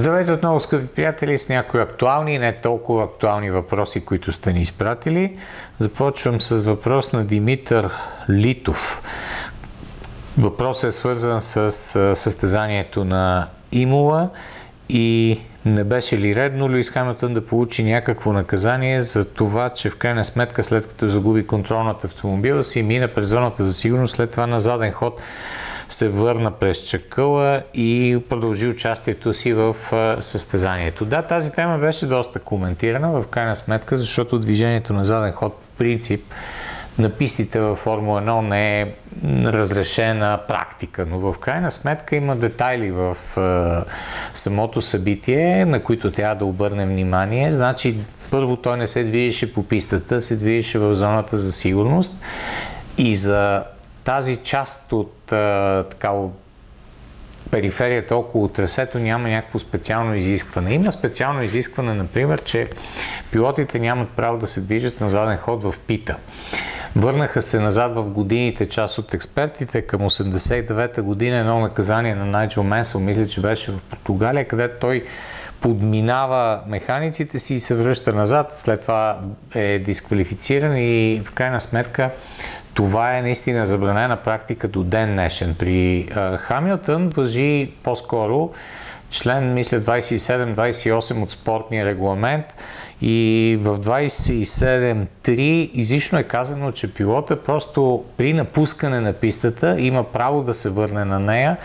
Здравейте отново, скъпи приятели, с някои актуални и не толкова актуални въпроси, които сте ни изпратили. Започвам с въпрос на Димитър Литов. Въпросът е свързан с състезанието на Имула и не беше ли редно Луис Хамилтън да получи някакво наказание за това, че в крайна сметка след като загуби контрол над автомобила си мина през зоната за сигурност, след това на заден ход се върна през чакъла и продължи участието си в състезанието. Да, тази тема беше доста коментирана в крайна сметка, защото движението на заден ход по принцип на пистите във Формула 1 не е разрешена практика, но в крайна сметка има детайли в самото събитие, на които трябва да обърнем внимание. Значи, първо той не се движеше по пистата, се движеше в зоната за сигурност и за тази част от така, периферията около трасето няма някакво специално изискване. Има специално изискване, например, че пилотите нямат право да се движат на заден ход в пита. Върнаха се назад в годините част от експертите към 89-та година едно наказание на Найджел Менсъл, мисля, че беше в Португалия, където той подминава механиците си и се връща назад, след това е дисквалифициран и в крайна сметка това е наистина забранена практика до ден днешен. При Хамилтън въжи по-скоро член, мисля, 27-28 от спортния регламент и в 27.3 излишно е казано, че пилота просто при напускане на пистата има право да се върне на нея,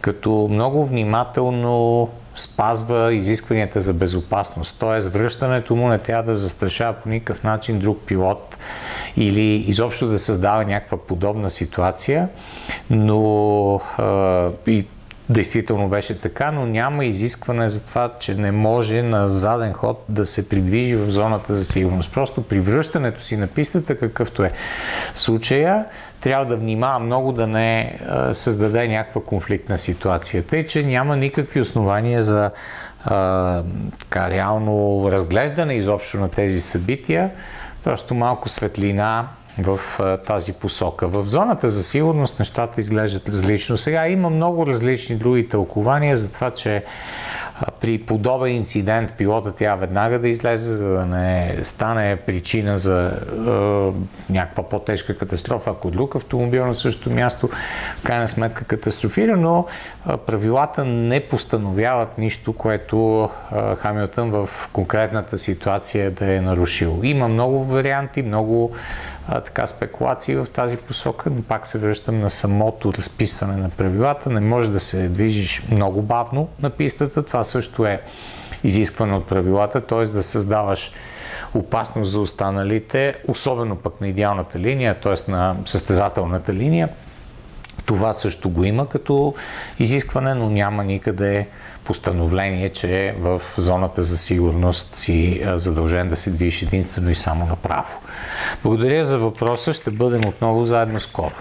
като много внимателно спазва изискванията за безопасност. Т.е. връщането му не трябва да застрашава по никакъв начин друг пилот или изобщо да създава някаква подобна ситуация, но а, и Действително беше така, но няма изискване за това, че не може на заден ход да се придвижи в зоната за сигурност. Просто при връщането си на пистата, какъвто е случая, трябва да внимава много да не създаде някаква конфликтна ситуация. Тъй, че няма никакви основания за а, така, реално разглеждане изобщо на тези събития. Просто малко светлина в тази посока. В зоната за сигурност нещата изглеждат различно. Сега има много различни други тълкования за това, че при подобен инцидент пилота трябва веднага да излезе, за да не стане причина за е, някаква по-тежка катастрофа, ако друг автомобил на същото място в крайна сметка катастрофира, но е, правилата не постановяват нищо, което е, Хамилтън в конкретната ситуация да е нарушил. Има много варианти, много а, така спекулации в тази посока, но пак се връщам на самото разписване на правилата. Не може да се движиш много бавно на пистата. Това също е изискване от правилата, т.е. да създаваш опасност за останалите, особено пък на идеалната линия, т.е. на състезателната линия. Това също го има като изискване, но няма никъде постановление, че в зоната за сигурност си задължен да се движиш единствено и само направо. Благодаря за въпроса. Ще бъдем отново заедно скоро.